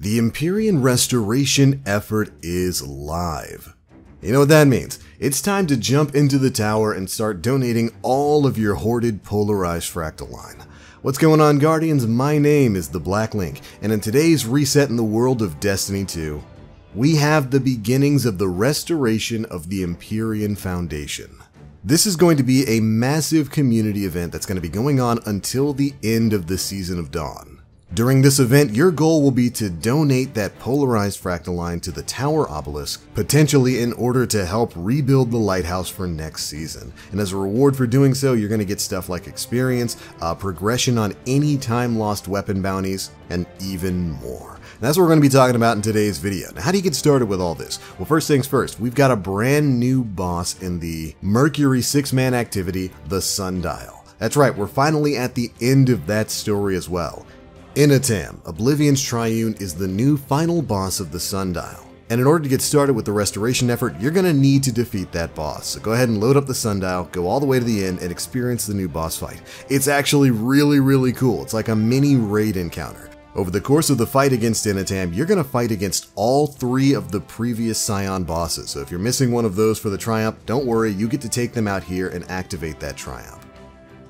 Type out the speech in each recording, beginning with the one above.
The Empyrean restoration effort is live. You know what that means? It's time to jump into the tower and start donating all of your hoarded polarized fractaline. What's going on, Guardians? My name is the Black Link, and in today's reset in the world of Destiny 2, we have the beginnings of the restoration of the Empyrean Foundation. This is going to be a massive community event that's going to be going on until the end of the Season of Dawn. During this event, your goal will be to donate that polarized fractaline to the Tower Obelisk, potentially in order to help rebuild the lighthouse for next season. And as a reward for doing so, you're going to get stuff like experience, uh, progression on any time lost weapon bounties, and even more. And that's what we're going to be talking about in today's video. Now, how do you get started with all this? Well, first things first, we've got a brand new boss in the Mercury six-man activity, the Sundial. That's right, we're finally at the end of that story as well. Inatam, Oblivion's Triune, is the new final boss of the Sundial. And in order to get started with the restoration effort, you're going to need to defeat that boss. So go ahead and load up the Sundial, go all the way to the end, and experience the new boss fight. It's actually really, really cool. It's like a mini raid encounter. Over the course of the fight against Inatam, you're going to fight against all three of the previous Scion bosses. So if you're missing one of those for the Triumph, don't worry, you get to take them out here and activate that Triumph.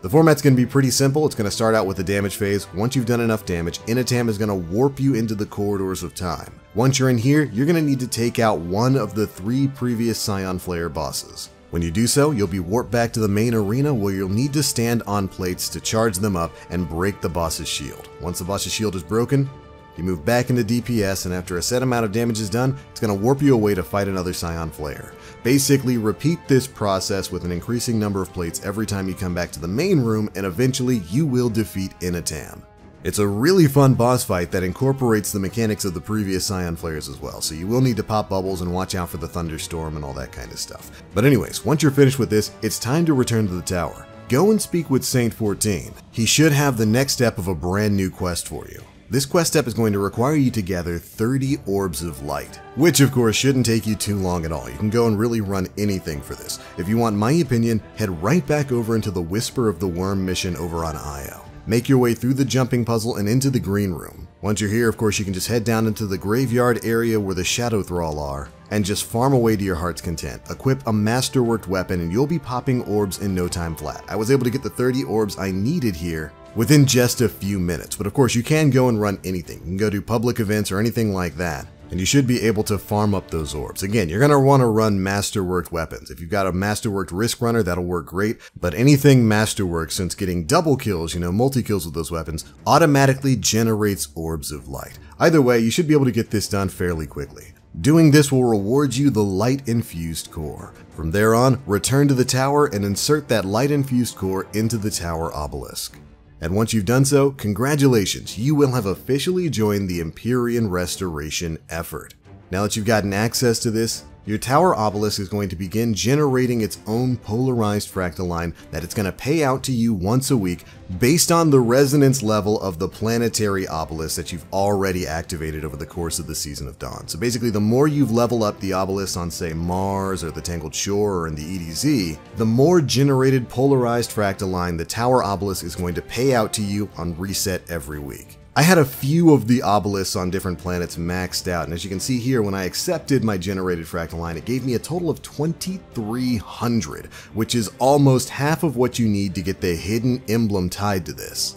The format's going to be pretty simple. It's going to start out with the damage phase. Once you've done enough damage, Inatam is going to warp you into the corridors of time. Once you're in here, you're going to need to take out one of the three previous Scion Flare bosses. When you do so, you'll be warped back to the main arena where you'll need to stand on plates to charge them up and break the boss's shield. Once the boss's shield is broken, you move back into DPS and after a set amount of damage is done, it's going to warp you away to fight another Scion Flare. Basically, repeat this process with an increasing number of plates every time you come back to the main room, and eventually you will defeat Inatam. It's a really fun boss fight that incorporates the mechanics of the previous Scion Flares as well, so you will need to pop bubbles and watch out for the Thunderstorm and all that kind of stuff. But anyways, once you're finished with this, it's time to return to the tower. Go and speak with Saint 14. He should have the next step of a brand new quest for you. This quest step is going to require you to gather 30 orbs of light, which of course shouldn't take you too long at all. You can go and really run anything for this. If you want my opinion, head right back over into the Whisper of the Worm mission over on Io. Make your way through the jumping puzzle and into the green room. Once you're here, of course, you can just head down into the graveyard area where the Shadow Thrall are, and just farm away to your heart's content. Equip a masterworked weapon and you'll be popping orbs in no time flat. I was able to get the 30 orbs I needed here within just a few minutes. But of course, you can go and run anything. You can go to public events or anything like that. And you should be able to farm up those orbs. Again, you're going to want to run masterworked weapons. If you've got a masterworked risk runner, that'll work great. But anything masterwork, since getting double kills, you know, multi kills with those weapons, automatically generates orbs of light. Either way, you should be able to get this done fairly quickly. Doing this will reward you the light infused core. From there on, return to the tower and insert that light infused core into the tower obelisk. And once you've done so, congratulations, you will have officially joined the Empyrean restoration effort. Now that you've gotten access to this, your tower obelisk is going to begin generating its own polarized fractaline that it's going to pay out to you once a week based on the resonance level of the planetary obelisk that you've already activated over the course of the Season of Dawn. So basically, the more you've leveled up the obelisk on, say, Mars or the Tangled Shore or in the EDZ, the more generated polarized fractaline the tower obelisk is going to pay out to you on reset every week. I had a few of the obelisks on different planets maxed out, and as you can see here, when I accepted my generated fractaline, it gave me a total of 2300, which is almost half of what you need to get the hidden emblem tied to this.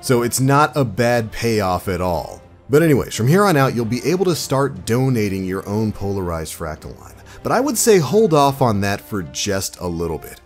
So it's not a bad payoff at all. But anyways, from here on out, you'll be able to start donating your own polarized fractaline. But I would say hold off on that for just a little bit.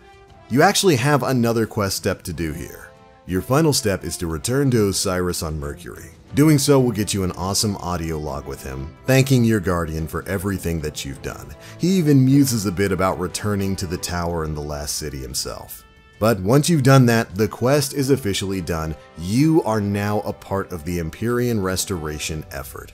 You actually have another quest step to do here. Your final step is to return to Osiris on Mercury. Doing so will get you an awesome audio log with him, thanking your guardian for everything that you've done. He even muses a bit about returning to the tower in the last city himself. But once you've done that, the quest is officially done. You are now a part of the Empyrean restoration effort.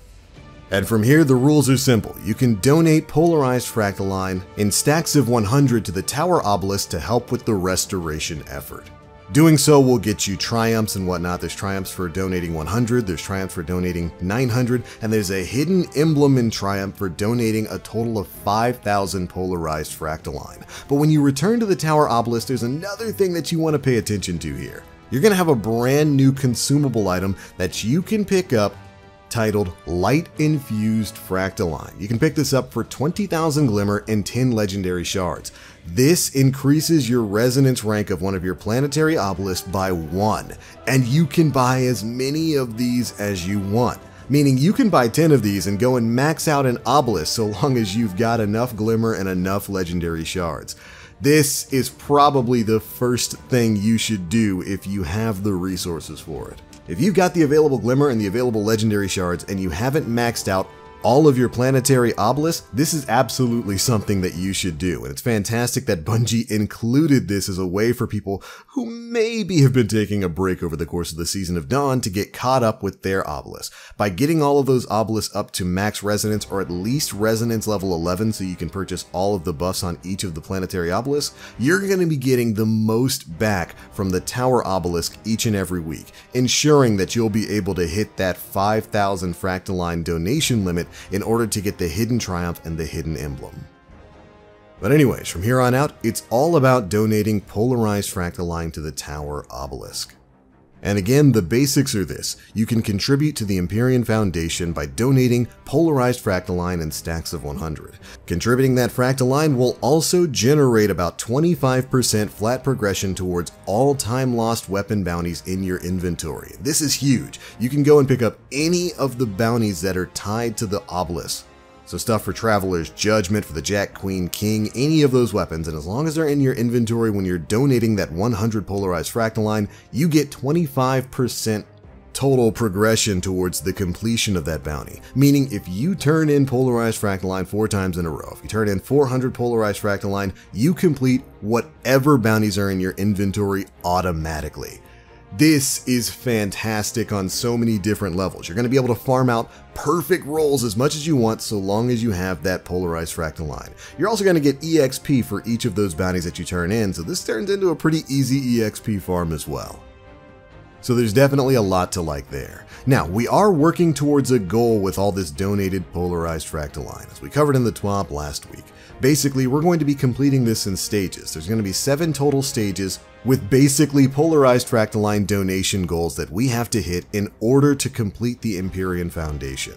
And from here, the rules are simple. You can donate polarized fractaline in stacks of 100 to the tower obelisk to help with the restoration effort. Doing so will get you triumphs and whatnot. There's triumphs for donating 100, there's triumphs for donating 900, and there's a hidden emblem in triumph for donating a total of 5,000 polarized fractaline. But when you return to the tower obelisk, there's another thing that you want to pay attention to here. You're going to have a brand new consumable item that you can pick up titled Light Infused Fractaline. You can pick this up for 20,000 Glimmer and 10 Legendary Shards. This increases your resonance rank of one of your planetary obelisks by one, and you can buy as many of these as you want meaning you can buy 10 of these and go and max out an obelisk so long as you've got enough glimmer and enough legendary shards. This is probably the first thing you should do if you have the resources for it. If you've got the available glimmer and the available legendary shards and you haven't maxed out all of your planetary obelisks, this is absolutely something that you should do. And it's fantastic that Bungie included this as a way for people who maybe have been taking a break over the course of the Season of Dawn to get caught up with their obelisks. By getting all of those obelisks up to max resonance or at least resonance level 11 so you can purchase all of the buffs on each of the planetary obelisks, you're going to be getting the most back from the tower obelisk each and every week, ensuring that you'll be able to hit that 5,000 fractaline donation limit in order to get the hidden triumph and the hidden emblem. But anyways, from here on out, it's all about donating polarized fractaline to the tower obelisk. And again, the basics are this. You can contribute to the Empyrean Foundation by donating polarized fractaline in stacks of 100. Contributing that fractaline will also generate about 25% flat progression towards all time lost weapon bounties in your inventory. This is huge. You can go and pick up any of the bounties that are tied to the obelisk so stuff for Traveler's Judgment, for the Jack, Queen, King, any of those weapons, and as long as they're in your inventory when you're donating that 100 polarized fractaline, you get 25% total progression towards the completion of that bounty. Meaning if you turn in polarized fractaline four times in a row, if you turn in 400 polarized fractaline, you complete whatever bounties are in your inventory automatically. This is fantastic on so many different levels. You're going to be able to farm out perfect rolls as much as you want so long as you have that polarized fractaline. You're also going to get EXP for each of those bounties that you turn in, so this turns into a pretty easy EXP farm as well. So there's definitely a lot to like there. Now, we are working towards a goal with all this donated polarized fractaline, as we covered in the TWAB last week. Basically, we're going to be completing this in stages. There's going to be seven total stages with basically polarized fractaline donation goals that we have to hit in order to complete the Empyrean Foundation.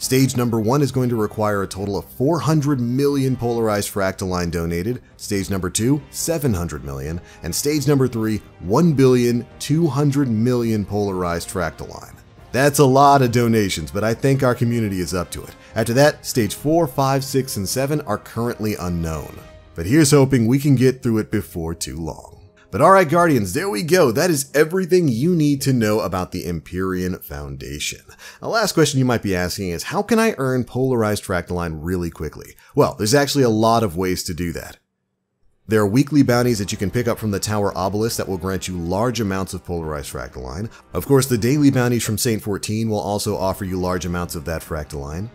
Stage number one is going to require a total of 400 million polarized fractaline donated, stage number two, 700 million, and stage number three, 1 billion 200 million polarized fractaline. That's a lot of donations, but I think our community is up to it. After that, stage 4, 5, 6, and 7 are currently unknown. But here's hoping we can get through it before too long. But alright Guardians, there we go. That is everything you need to know about the Empyrean Foundation. The last question you might be asking is, how can I earn Polarized Fractaline really quickly? Well, there's actually a lot of ways to do that. There are weekly bounties that you can pick up from the Tower Obelisk that will grant you large amounts of polarized fractaline. Of course, the daily bounties from Saint 14 will also offer you large amounts of that fractaline.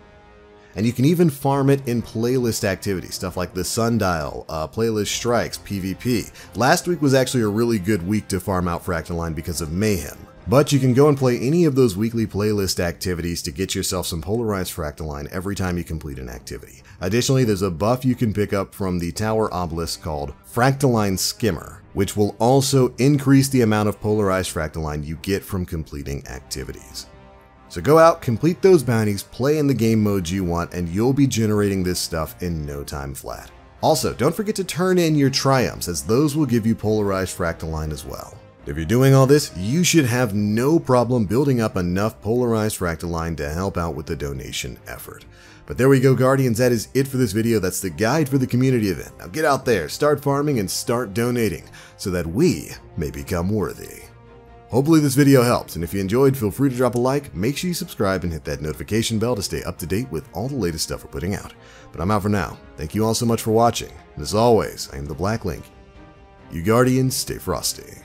And you can even farm it in playlist activities, stuff like the Sundial, uh, Playlist Strikes, PvP. Last week was actually a really good week to farm out Fractaline because of Mayhem. But you can go and play any of those weekly playlist activities to get yourself some polarized fractaline every time you complete an activity. Additionally, there's a buff you can pick up from the Tower Obelisk called Fractaline Skimmer, which will also increase the amount of polarized fractaline you get from completing activities. So go out, complete those bounties, play in the game modes you want, and you'll be generating this stuff in no time flat. Also, don't forget to turn in your triumphs, as those will give you polarized fractaline as well. If you're doing all this, you should have no problem building up enough polarized fractaline to help out with the donation effort. But there we go, Guardians. That is it for this video. That's the guide for the community event. Now get out there, start farming, and start donating so that we may become worthy. Hopefully this video helps, and if you enjoyed, feel free to drop a like, make sure you subscribe, and hit that notification bell to stay up to date with all the latest stuff we're putting out. But I'm out for now. Thank you all so much for watching, and as always, I am the Black Link. You Guardians, stay frosty.